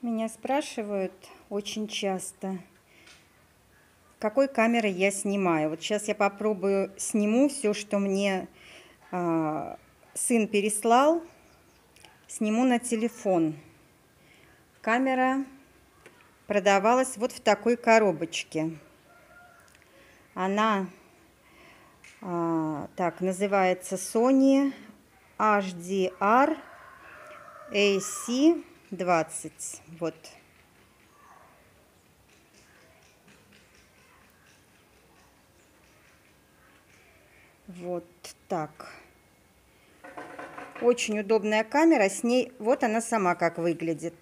Меня спрашивают очень часто, какой камерой я снимаю. Вот сейчас я попробую сниму все, что мне э, сын переслал, сниму на телефон. Камера продавалась вот в такой коробочке. Она э, так называется Sony HDR AC 20. Вот. Вот так. Очень удобная камера. С ней вот она сама как выглядит.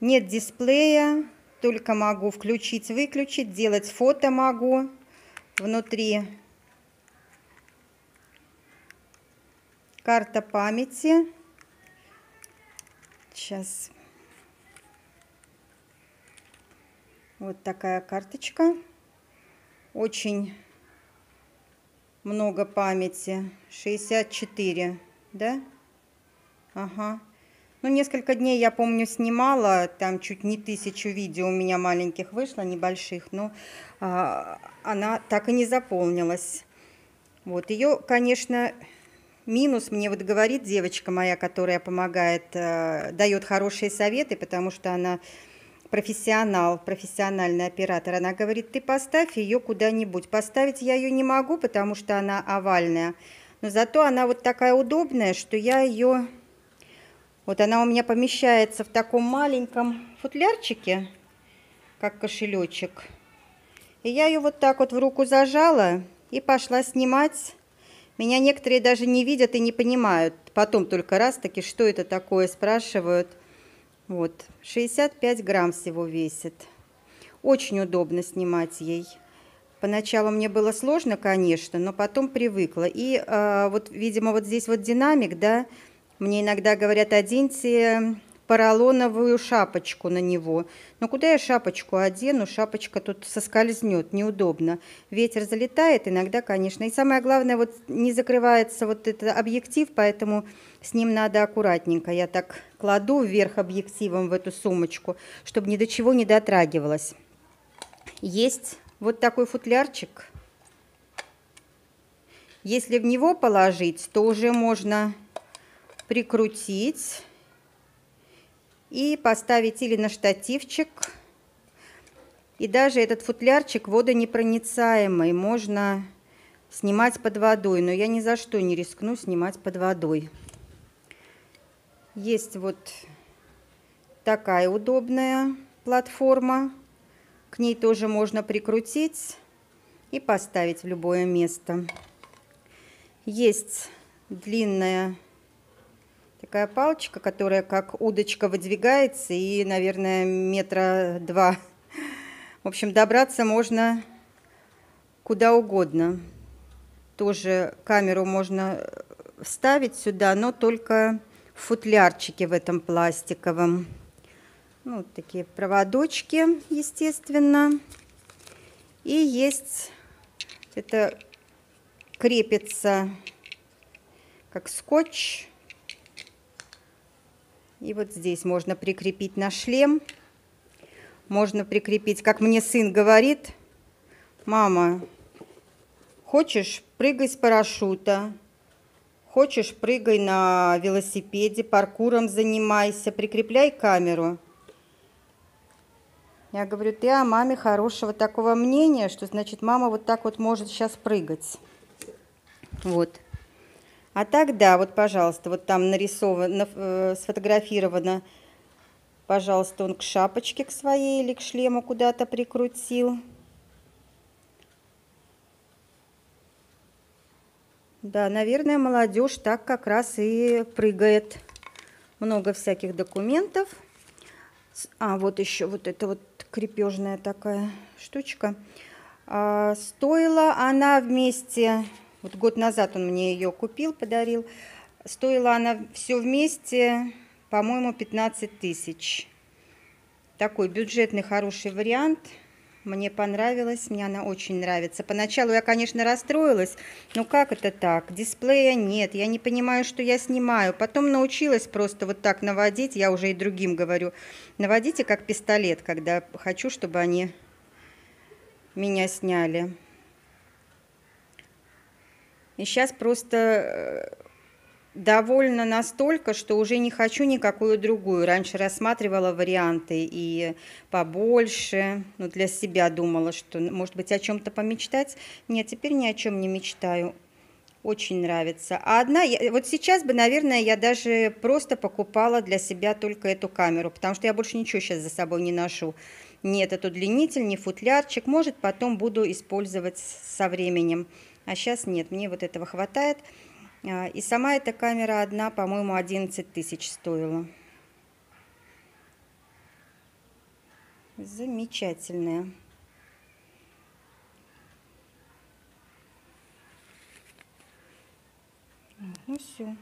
Нет дисплея, только могу включить, выключить, делать фото могу внутри карта памяти. Сейчас. Вот такая карточка. Очень много памяти. 64, да? Ага. Ну, несколько дней, я помню, снимала, там чуть не тысячу видео у меня маленьких вышло, небольших, но а, она так и не заполнилась. Вот, ее, конечно, Минус мне вот говорит девочка моя, которая помогает, э, дает хорошие советы, потому что она профессионал, профессиональный оператор. Она говорит, ты поставь ее куда-нибудь. Поставить я ее не могу, потому что она овальная. Но зато она вот такая удобная, что я ее... Вот она у меня помещается в таком маленьком футлярчике, как кошелечек. И я ее вот так вот в руку зажала и пошла снимать меня некоторые даже не видят и не понимают. Потом только раз таки, что это такое, спрашивают. Вот, 65 грамм всего весит. Очень удобно снимать ей. Поначалу мне было сложно, конечно, но потом привыкла. И э, вот, видимо, вот здесь вот динамик, да, мне иногда говорят, оденьте поролоновую шапочку на него. Но куда я шапочку одену? Шапочка тут соскользнет, неудобно. Ветер залетает иногда, конечно. И самое главное, вот не закрывается вот этот объектив, поэтому с ним надо аккуратненько. Я так кладу вверх объективом в эту сумочку, чтобы ни до чего не дотрагивалась. Есть вот такой футлярчик. Если в него положить, то уже можно прикрутить и поставить или на штативчик. И даже этот футлярчик водонепроницаемый, можно снимать под водой, но я ни за что не рискну снимать под водой. Есть вот такая удобная платформа. К ней тоже можно прикрутить и поставить в любое место. Есть длинная Такая палочка, которая как удочка выдвигается и, наверное, метра два. В общем, добраться можно куда угодно. Тоже камеру можно вставить сюда, но только в футлярчике в этом пластиковом. Ну, вот такие проводочки, естественно. И есть, это крепится как скотч и вот здесь можно прикрепить на шлем. Можно прикрепить, как мне сын говорит, мама, хочешь, прыгай с парашюта, хочешь, прыгай на велосипеде, паркуром занимайся, прикрепляй камеру. Я говорю, ты о маме хорошего такого мнения, что значит мама вот так вот может сейчас прыгать. Вот. А тогда, вот, пожалуйста, вот там нарисовано, э, сфотографировано, пожалуйста, он к шапочке к своей или к шлему куда-то прикрутил. Да, наверное, молодежь так как раз и прыгает. Много всяких документов. А, вот еще вот эта вот крепежная такая штучка. А, стоила она вместе вот год назад он мне ее купил, подарил. Стоила она все вместе, по-моему, 15 тысяч. Такой бюджетный хороший вариант. Мне понравилась, мне она очень нравится. Поначалу я, конечно, расстроилась, но как это так? Дисплея нет, я не понимаю, что я снимаю. Потом научилась просто вот так наводить, я уже и другим говорю. Наводите как пистолет, когда хочу, чтобы они меня сняли. И сейчас просто э, довольна настолько, что уже не хочу никакую другую. Раньше рассматривала варианты и побольше, ну, для себя думала, что, может быть, о чем-то помечтать. Нет, теперь ни о чем не мечтаю. Очень нравится. А одна, вот сейчас бы, наверное, я даже просто покупала для себя только эту камеру, потому что я больше ничего сейчас за собой не ношу. Нет, этот удлинитель, не футлярчик. Может, потом буду использовать со временем. А сейчас нет, мне вот этого хватает. А, и сама эта камера одна, по-моему, 11 тысяч стоила. Замечательная. Ну все.